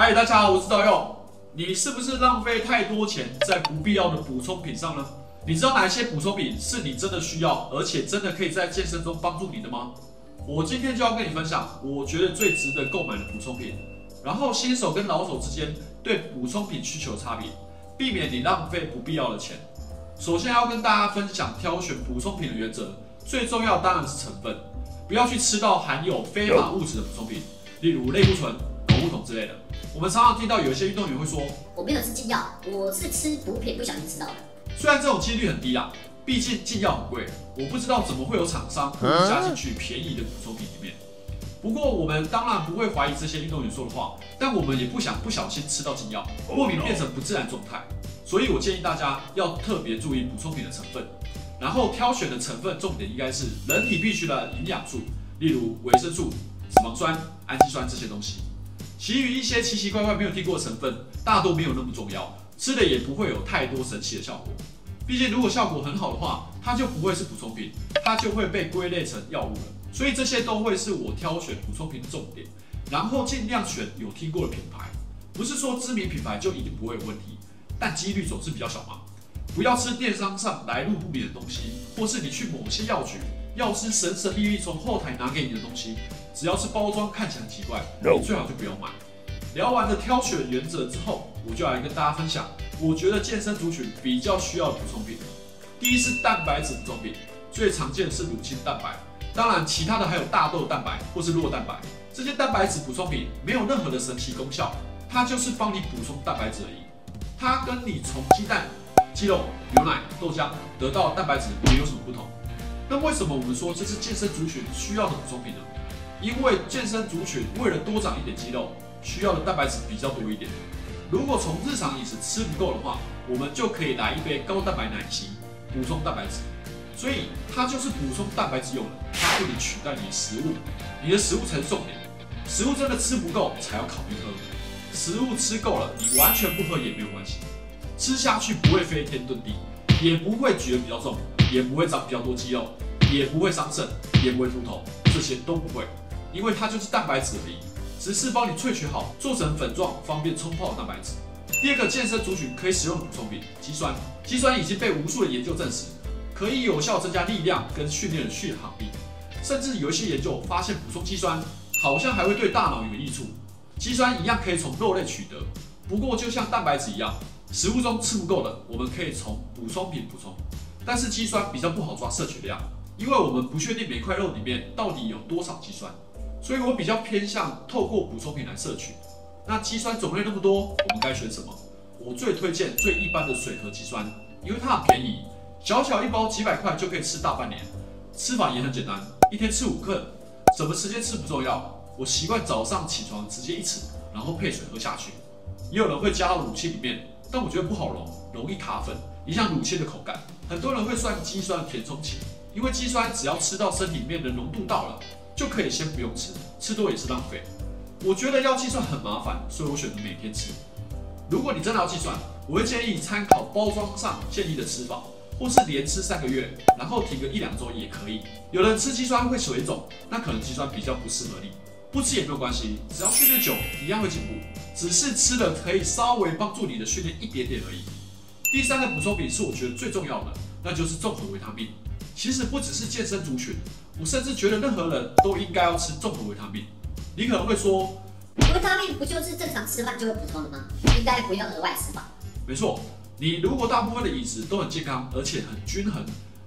嗨，大家好，我是赵佑。你是不是浪费太多钱在不必要的补充品上呢？你知道哪些补充品是你真的需要，而且真的可以在健身中帮助你的吗？我今天就要跟你分享，我觉得最值得购买的补充品，然后新手跟老手之间对补充品需求差别，避免你浪费不必要的钱。首先要跟大家分享挑选补充品的原则，最重要当然是成分，不要去吃到含有非法物质的补充品，例如类固醇、睾固酮之类的。我们常常听到有一些运动员会说，我没有吃禁药，我是吃补品不小心吃到的。虽然这种几率很低啦，毕竟禁药很贵，我不知道怎么会有厂商故意加进去便宜的补充品里面。不过我们当然不会怀疑这些运动员说的话，但我们也不想不小心吃到禁药，过敏变成不自然状态。所以我建议大家要特别注意补充品的成分，然后挑选的成分重点应该是人体必需的营养素，例如维生素、脂肪酸、氨基酸这些东西。其余一些奇奇怪怪没有听过的成分，大多没有那么重要，吃的也不会有太多神奇的效果。毕竟如果效果很好的话，它就不会是补充品，它就会被归类成药物了。所以这些都会是我挑选补充品的重点。然后尽量选有听过的品牌，不是说知名品牌就一定不会有问题，但几率总是比较小嘛。不要吃电商上来路不明的东西，或是你去某些药局，药师神神秘秘从后台拿给你的东西。只要是包装看起来奇怪，你最好就不要买。聊完了挑选原则之后，我就来跟大家分享，我觉得健身族群比较需要的补充品。第一是蛋白质补充品，最常见的是乳清蛋白，当然其他的还有大豆蛋白或是酪蛋白。这些蛋白质补充品没有任何的神奇功效，它就是帮你补充蛋白质而已。它跟你从鸡蛋、鸡肉、牛奶、豆浆得到蛋白质没有什么不同。那为什么我们说这是健身族群需要的补充品呢？因为健身族群为了多长一点肌肉，需要的蛋白质比较多一点。如果从日常饮食吃不够的话，我们就可以来一杯高蛋白奶昔补充蛋白质。所以它就是补充蛋白质用的，它不能取代你的食物。你的食物才是重点，食物真的吃不够才要考虑喝。食物吃够了，你完全不喝也没有关系。吃下去不会飞天遁地，也不会举得比较重，也不会长比较多肌肉，也不会伤肾，也不会秃头，这些都不会。因为它就是蛋白质而已，只是帮你萃取好，做成粉状，方便冲泡的蛋白质。第二个健身族群可以使用补充品，肌酸。肌酸已经被无数的研究证实，可以有效增加力量跟训练的续航力。甚至有一些研究发现，补充肌酸好像还会对大脑有益处。肌酸一样可以从肉类取得，不过就像蛋白质一样，食物中吃不够的，我们可以从补充品补充。但是肌酸比较不好抓摄取量，因为我们不确定每块肉里面到底有多少肌酸。所以我比较偏向透过补充品来摄取。那肌酸种类那么多，我们该选什么？我最推荐最一般的水合肌酸，因为它很便宜，小小一包几百块就可以吃大半年。吃法也很简单，一天吃五克，什么时间吃不重要。我习惯早上起床直接一匙，然后配水喝下去。也有人会加到乳清里面，但我觉得不好溶，容易卡粉，影响乳清的口感。很多人会算肌酸填充期，因为肌酸只要吃到身体里面的浓度到了。就可以先不用吃，吃多也是浪费。我觉得要计算很麻烦，所以我选择每天吃。如果你真的要计算，我会建议参考包装上建议的吃法，或是连吃三个月，然后停个一两周也可以。有人吃肌酸会水肿，那可能肌酸比较不适合你。不吃也没有关系，只要训练久一样会进步，只是吃了可以稍微帮助你的训练一点点而已。第三个补充品是我觉得最重要的，那就是综合维他命。其实不只是健身族群，我甚至觉得任何人都应该要吃综合维他命。你可能会说，维他命不就是正常吃饭就会补充的吗？应该不用额外吃吧？没错，你如果大部分的饮食都很健康，而且很均衡，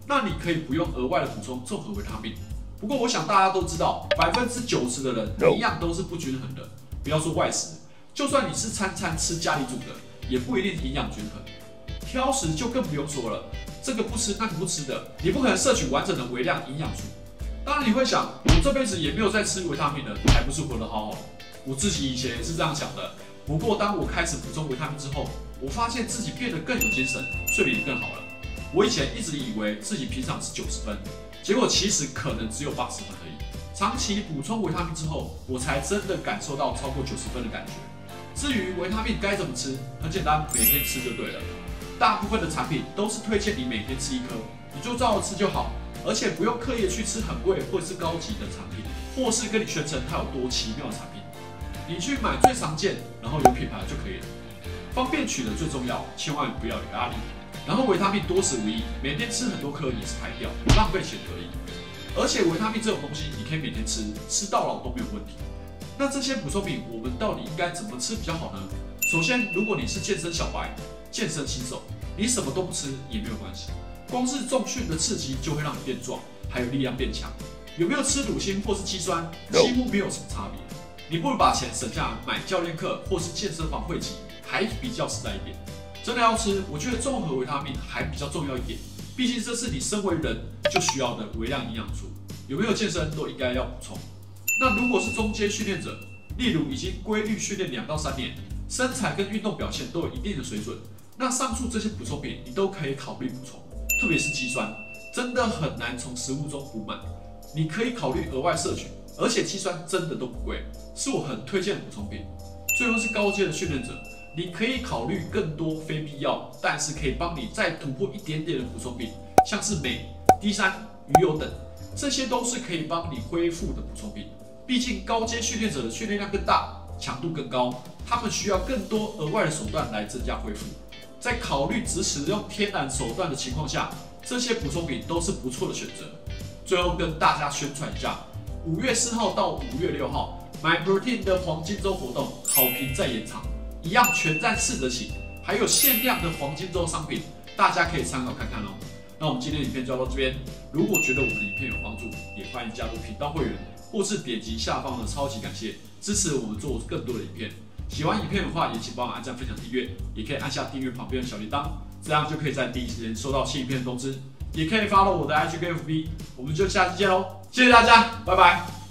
那你可以不用额外的补充综合维他命。不过我想大家都知道，百分之九十的人营养都是不均衡的。不要说外食，就算你是餐餐吃家里煮的，也不一定营养均衡。挑食就更不用说了。这个不吃，那个不吃的，你不可能摄取完整的微量营养素。当然你会想，我这辈子也没有在吃维他命了，还不是活得好好的？我自己以前也是这样想的。不过当我开始补充维他命之后，我发现自己变得更有精神，睡眠也更好了。我以前一直以为自己平常是九十分，结果其实可能只有八十分而已。长期补充维他命之后，我才真的感受到超过九十分的感觉。至于维他命该怎么吃，很简单，每天吃就对了。大部分的产品都是推荐你每天吃一颗，你就照着吃就好，而且不用刻意去吃很贵或是高级的产品，或是跟你宣称它有多奇妙的产品。你去买最常见，然后有品牌就可以了，方便取得最重要，千万不要有压力。然后维他命多食无益，每天吃很多颗也是排掉，浪费钱而已。而且维他命这种东西，你可以每天吃，吃到老都没有问题。那这些补充品，我们到底应该怎么吃比较好呢？首先，如果你是健身小白、健身新手，你什么都不吃也没有关系，光是重训的刺激就会让你变壮，还有力量变强。有没有吃乳清或是肌酸，几乎没有什么差别。你不如把钱省下买教练课或是健身房会籍，还比较实在一点。真的要吃，我觉得综合维他命还比较重要一点。毕竟这是你身为人就需要的微量营养素，有没有健身都应该要补充。那如果是中阶训练者，例如已经规律训练两到三年，身材跟运动表现都有一定的水准，那上述这些补充品你都可以考虑补充，特别是肌酸，真的很难从食物中补满，你可以考虑额外摄取，而且肌酸真的都不贵，是我很推荐的补充品。最后是高阶的训练者。你可以考虑更多非必要，但是可以帮你再突破一点点的补充品，像是镁、D 三、鱼油等，这些都是可以帮你恢复的补充品。毕竟高阶训练者的训练量更大，强度更高，他们需要更多额外的手段来增加恢复。在考虑只使用天然手段的情况下，这些补充品都是不错的选择。最后跟大家宣传一下，五月四号到五月六号，My Protein 的黄金周活动好评再延长。一样全站四折起，还有限量的黄金周商品，大家可以参考看看哦。那我们今天的影片就到这边，如果觉得我们的影片有帮助，也欢迎加入频道会员，或是点击下方的超级感谢，支持我们做更多的影片。喜欢影片的话，也请帮我按赞、分享、订阅，也可以按下订阅旁边的小铃铛，这样就可以在第一时间收到新影片的通知。也可以发到我的 IG 跟 FB，我们就下期见喽，谢谢大家，拜拜。